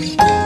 Bye.